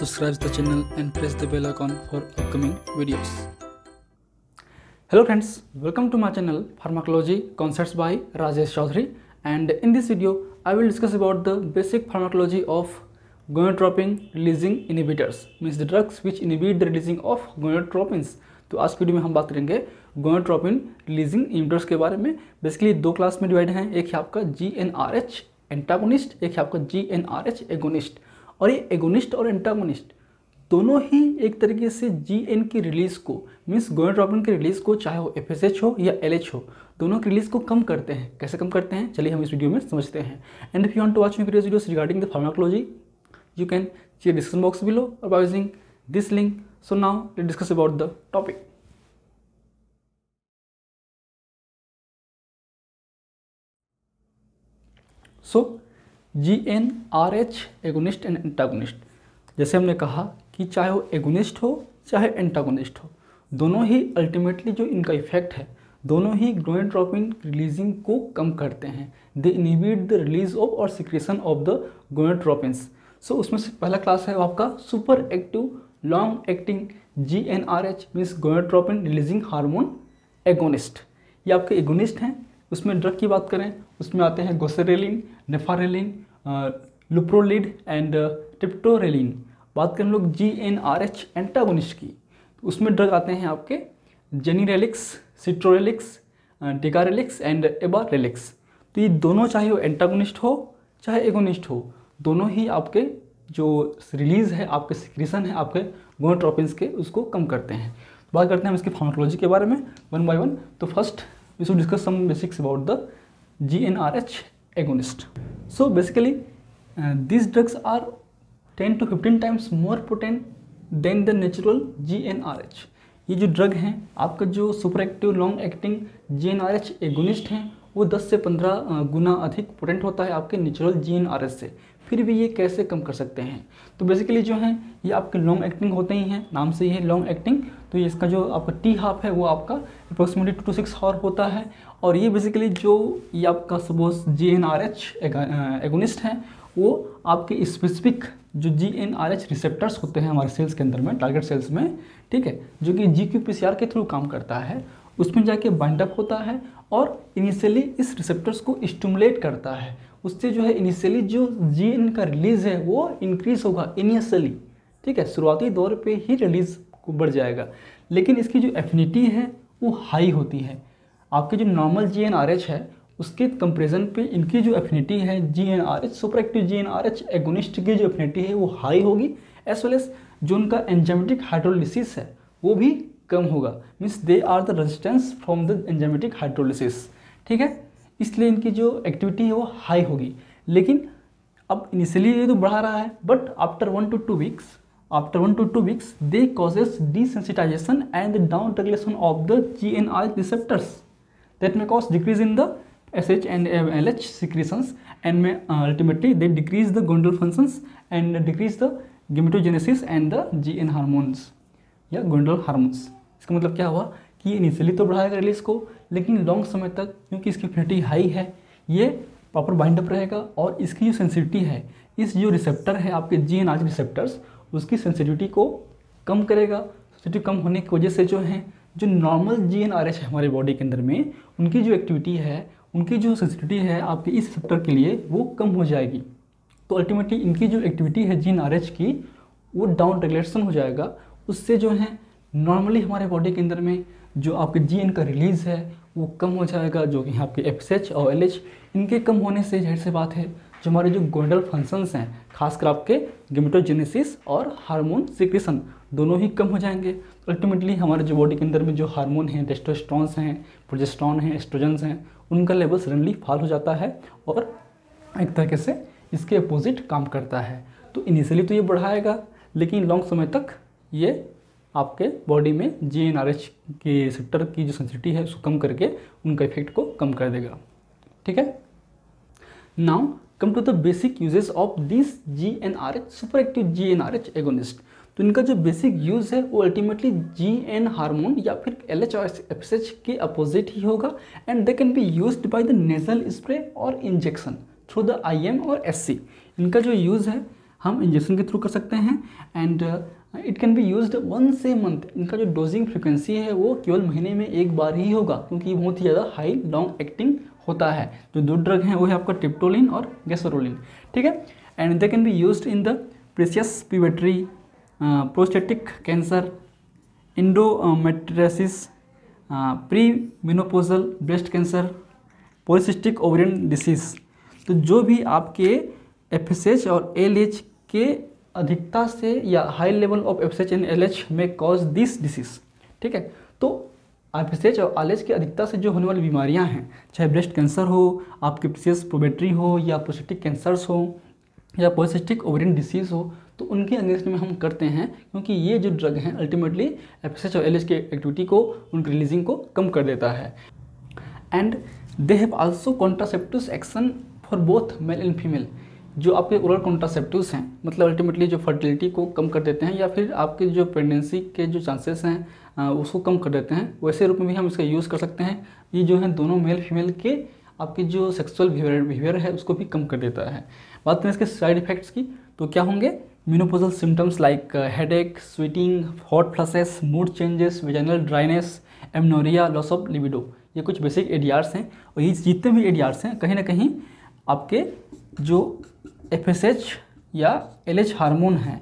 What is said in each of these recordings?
subscribe the channel and press the bell icon for upcoming videos. Hello friends, welcome to my channel Pharmacology Concepts by Rajesh Chaudhary and in this video I will discuss about the basic pharmacology of gonadotropin releasing inhibitors means the drugs which inhibit the releasing of gonadotropins तो आज video में हम बात करेंगे गोनाट्रोपिन releasing इमिटर्स के बारे में basically दो क्लास में डिवाइड हैं एक है आपका G N R H antagonist एक है आपका G N R H agonist और ये एगोनिस्ट और एंटागोनिस्ट दोनों ही एक तरीके से जी एन की रिलीज़ को मीन्स गोनाट्रोपिन की रिलीज़ को, चाहे वो एफ़ एस एच हो या एल एच हो, दोनों की रिलीज़ को कम करते हैं। कैसे कम करते हैं? चलिए हम इस वीडियो में समझते हैं। And if you want to watch me videos regarding the pharmacology see the description box below or by using this link. So now, let's discuss about the topic. So G N R H agonist and antagonist जैसे हमने कहा कि चाहे वो agonist हो, चाहे antagonist हो, दोनों ही अल्टीमेटली जो इनका इफ़ेक्ट है, दोनों ही गोनेट्रोपिन रिलीजिंग को कम करते हैं। They inhibit the release of और secretion of the gonadotropins so उसमें से पहला क्लास है आपका super active long acting G N R H means gonadotropin releasing hormone agonist ये आपके एगोनिस्ट हैं। उसमें ड्रग की बात करें, उसमें आते हैं गोसेरेलिन नेफारेलिन लुप्रोलिड एंड टिप्टोरेलिन बात करें लोग G N R H antagonist की तो उसमें ड्रग आते हैं आपके जेनीरेलिक्स सिट्रोरेलिक्स डिकारेलिक्स एंड एबारेलिक्स तो ये दोनों चाहे वो एंटागोनिस्ट हो, चाहे एगोनिस्ट हो, दोनों ही आपके जो रिलीज़ है, आपके सिक्रीसन है, आपके गोनोट्रोपिन्स के, उसको कम करते हैं। तो बात करते हैं हम इसकी फार्माकोलॉजी के बारे में वन बाय वन तो first we should discuss some basics about the G N R GnRH agonist. So basically, uh, these drugs are 10 to 15 times more potent than the natural GnRH. ये जो drug हैं आपका जो super active long acting G N R H agonist हैं वो 10 से 15 गुना अधिक potent होता है आपके natural G N R H से। फिर भी ये कैसे कम कर सकते हैं? तो बेसिकली जो है, ये आपके लॉन्ग एक्टिंग होते ही हैं, नाम से ही है लॉन्ग एक्टिंग तो ये इसका जो आपका टी हाफ़ है, वो आपका approximately two to six hour होता है। और ये बेसिकली जो ये आपका suppose G N R H agonist हैं, वो आपके स्पेसिफिक जो G N R H receptors होते हैं हमारे सेल्स के अंदर में टारगेट सेल्स में, ठीक है? जो कि G Q P C R के थ्रू काम करता है। उसमें जाके बाइंडअप होता है और इनिशियली इस रिसेप्टर्स को स्टमुलेट करता है। उससे जो है इनिशियली जो जी एन का रिलीज़ है, वो इंक्रीज होगा इनिशियली ठीक है? शुरुआती दौर पे ही रिलीज़ बढ़ जाएगा। लेकिन इसकी जो एफिनिटी है, वो हाई होती है। आपके जो normal G N R H है, उसके कंपेरिजन पे इनकी जो एफिनिटी है G N R H super active G N R H agonist की जो एफिनिटी है, वो हाई होगी एज वेल एज जो उनका एंजामेटिक हाइड्रोलिसिस है, वो भी कम होगा। Means they are the resistance from the enzymatic hydrolysis ठीक है? इसलिए इनकी जो एक्टिविटी है वो हाई होगी। लेकिन अब इनिशियली ये तो बढ़ा रहा है but after one two two weeks after one two two weeks they causes desensitization and the down regulation of the G N R receptors that may cause decrease in the S H and L H secretions and may ultimately they decrease the gonadal function and decrease the gametogenesis and the G N hormones या gonadal hormones इसका मतलब क्या हुआ कि ये initially तो बढ़ाएगा release को लेकिन लॉन्ग समय तक, क्योंकि इसकी फिनिटी हाई है, ये प्रॉपर बाइंड अप रहेगा और इसकी जो सेंसिटिविटी है, इस जो रिसेप्टर है आपके जी एन आर रिसेप्टर्स उसकी सेंसिटिविटी को कम करेगा। सेंसिटिविटी कम होने की वजह से जो है, जो normal G N R H है हमारे बॉडी के अंदर में, उनकी जो एक्टिविटी है, उनकी जो सेंसिटिविटी है आपके इस रिसेप्टर के लिए वो कम हो जाएगी। तो अल्टीमेटली इनकी जो एक्टिविटी है जी एन आर एच की, वो डाउन रेगुलेशन हो जाएगा। उससे जो है नॉर्मली हमारे बॉडी के अंदर में जो आपके जी एन का रिलीज़ है, वो कम हो जाएगा, जो कि आपके एफ़ और एल एच इनके कम होने से ज़ाहिर से बात है, जो हमारे जो गोल्डल फ़ंक्शंस हैं, खासकर आपके गेमेटोजेनेसिस और हार्मोन सिक्रेशन दोनों ही कम हो जाएँगे। अल्टीमेटली हमारे जो बॉडी के अंदर में जो हार्मोन हैं टेस्टोस्ट्रॉन्स हैं प्रोजेस्ट्रॉन हैं एस्ट्रोजन्स हैं, उनका लेवल सडनली फॉल हो जाता है और एक तरीके से इसके अपोजिट काम करता है। तो इनिशियली तो ये बढ़ाएगा, लेकिन लॉन्ग समय तक ये आपके बॉडी में जी एन आर एच के रिसेप्टर की जो सेंसिटिविटी है, उसको कम करके उनका इफ़ेक्ट को कम कर देगा। ठीक है? Now come to the basic uses of this G N R H super active G N R H agonist तो इनका जो बेसिक यूज़ है, वो अल्टीमेटली जी एन हार्मोन या फिर एल एच और एफ़ एच के अपोजिट ही होगा and they can be use by the nasal spray और injection through the I M और एस सी इनका जो यूज़ है हम इंजेक्शन के थ्रू कर सकते हैं and it can be use one से मंथ इनका जो डोजिंग फ्रिक्वेंसी है, वो केवल महीने में एक बार ही होगा, क्योंकि बहुत ही ज़्यादा हाई लॉन्ग एक्टिंग होता है। जो दो ड्रग हैं, वो है आपका टिप्टोलिन और गैसोरोलिन ठीक है? And they can be use in the precocious पिवेटरी prostatic cancer endometriosis pre menopausal breast cancer polycystic ovarian disease तो जो भी आपके एफएसएच और एलएच के अधिकता से या high level of F H and L H may cause this disease ठीक है? तो एफ़ एच और आल की अधिकता से जो होने वाली बीमारियाँ हैं, चाहे ब्रेस्ट कैंसर हो, आपके प्रेसियस प्रोबेट्री हो, या प्रोस्टेटिक कैंसर्स हो, या पोलिसिस्टिक ओवरियन डिसीज़ हो तो उनके अगेंस्ट में हम करते हैं, क्योंकि ये जो ड्रग हैं अल्टीमेटली एफ़ एच और एल एच के एक्टिविटी को, उनकी रिलीजिंग को कम कर देता है। And they have also contraceptive action for both male and female जो आपके ओरल कॉन्ट्रासेप्टिव्स हैं मतलब अल्टीमेटली जो फर्टिलिटी को कम कर देते हैं या फिर आपके जो प्रेगनेंसी के जो चांसेस हैं उसको कम कर देते हैं, वैसे रूप में भी हम इसका यूज़ कर सकते हैं। ये जो है दोनों मेल फीमेल के आपकी जो सेक्सुअल बिहेवियर है, उसको भी कम कर देता है। बात करें इसके साइड इफ़ेक्ट्स की तो क्या होंगे? Menopausal symptoms like headache sweating hot flushes mood changes vaginal dryness amenorrhoea loss of libido ये कुछ बेसिक एडियार्स हैं और ये जितने भी एडियार्स हैं, कहीं ना कहीं आपके जो एफएसएच या एलएच हार्मोन हैं,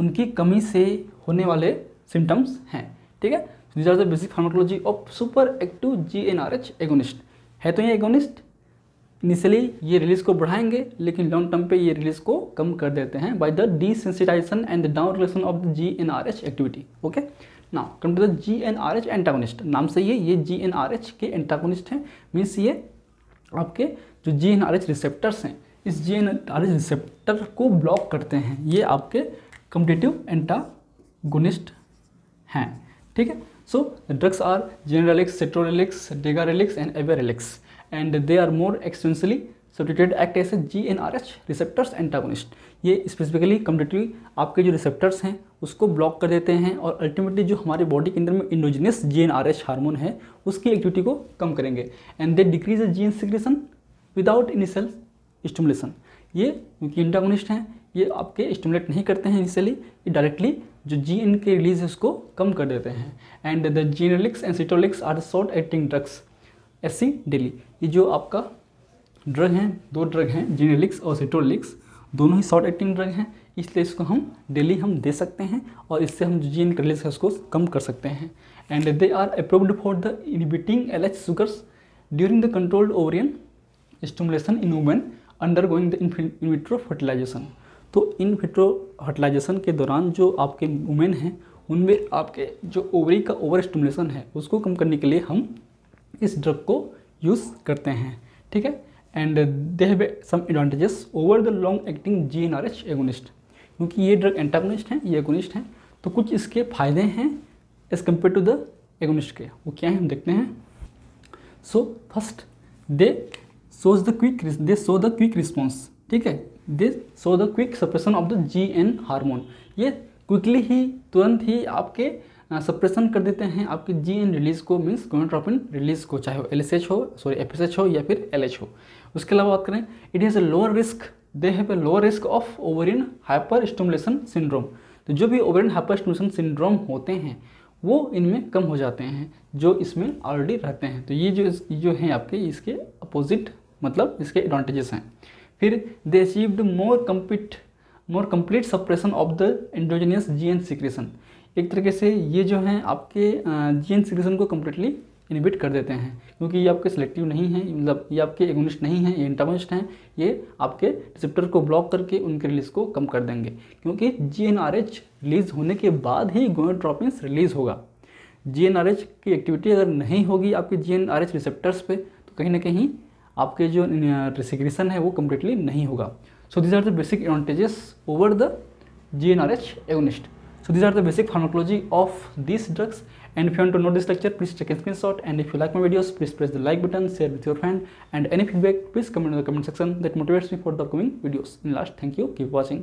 उनकी कमी से होने वाले सिम्टम्स हैं, ठीक है? These are the basic pharmacology of super active G N R H agonist है तो ये एगोनिस्ट इनिशियली ये रिलीज़ को बढ़ाएँगे, लेकिन लॉन्ग टर्म पे ये रिलीज़ को कम कर देते हैं by the desensitization and the down relation of the G N R H activity okay now come to the G N R H antagonist नाम से ये ये जी एन आर एच के एंटागोनिस्ट हैं मीन्स ये आपके जो G N R H receptors हैं इस G N R H receptor को ब्लॉक करते हैं। ये आपके कम्पिटेटिव एंटागोनिस्ट हैं, ठीक है? So drugs are ganirelix cetrorelix degarelix and abarelix and they are more extensively substituted act S G N R H receptors antagonist ये स्पेसिफिकली कम्पिटिवली आपके जो रिसेप्टर्स हैं, उसको ब्लॉक कर देते हैं और अल्टीमेटली जो हमारे बॉडी के अंदर में endogenous G N R H hormone है, उसकी एक्टिविटी को कम करेंगे। And they decrease G N secretion without initial stimulation ये क्योंकि इंटागोनिस्ट हैं, ये आपके स्टिमुलेट नहीं करते हैं इनिशियली ये डायरेक्टली जो जी एन के रिलीज़ है उसको कम कर देते हैं। And the ganirelix and cetrorelix are the short acting drugs S C daily ये जो आपका ड्रग हैं, दो ड्रग हैं जीनेलिक्स और सिटोलिक्स दोनों ही शॉर्ट एक्टिंग ड्रग हैं, इसलिए इसको हम डेली हम दे सकते हैं और इससे हम जो जीन रिलीज़ है उसको कम कर सकते हैं। And they are approved for the inhibiting L H surges during the controlled ovarian stimulation in women undergoing the in vitro fertilization तो इन विट्रो फर्टिलाइजेशन के दौरान जो आपके वुमेन हैं, उनमें आपके जो ओवरी का ओवर स्टमुलेशन है, उसको कम करने के लिए हम इस ड्रग को यूज़ करते हैं, ठीक है? And they have some advantages over the long acting G N R H agonist क्योंकि ये ड्रग एंटागोनिस्ट हैं, ये एगोनिस्ट हैं तो कुछ इसके फ़ायदे हैं as compare to the agonist के। वो क्या है, हम देखते हैं। So first they shows the quick they show the quick response ठीक है? They show the quick suppression of the G N hormone ये क्विकली ही, तुरंत ही आपके सप्रेशन कर देते हैं आपके जी एन रिलीज़ को मीन्स गोनोट्रोपिन रिलीज़ को, चाहे वो एल हो सॉरी एफ़ एस एच हो या फिर एल एच हो। उसके अलावा बात करें it is a lower risk they have a lower risk of ovarian hyper stimulation syndrome तो जो भी ओवरिन हाइपर स्टमुलेशन सिंड्रोम होते हैं, वो इनमें कम हो जाते हैं, जो इसमें ऑलरेडी रहते हैं। तो ये जो जो हैं आपके, इसके अपोजिट मतलब इसके एडवांटेजेस हैं। फिर they achieved more compete more complete suppression of the endogenous G N secretion एक तरीके से ये जो हैं, आपके जीन सिक्रेशन को कम्प्लीटली इनिबिट कर देते हैं। क्योंकि ये आपके सिलेक्टिव नहीं है मतलब ये आपके एगोनिस्ट नहीं हैं, ये इंटागोनिस्ट हैं, ये आपके रिसेप्टर को ब्लॉक करके उनके रिलीज़ को कम कर देंगे। क्योंकि जीएनआरएच रिलीज़ होने के बाद ही गोनोट्रोपिन्स रिलीज़ होगा। जीएनआरएच की एक्टिविटी अगर नहीं होगी आपके जी रिसेप्टर्स पे तो कहीं ना कहीं आपके जो रेसिग्रेशन है वो कम्प्लीटली नहीं होगा। So this are the basic advantages over the G N R H agonist so this are the basic pharmacology of this drugs and few to know this lecture please take screen shot and if you like my videos please press the like button share with your friend and any feedback please comment the comment section that motivates me for the coming videos in last thank you keep watching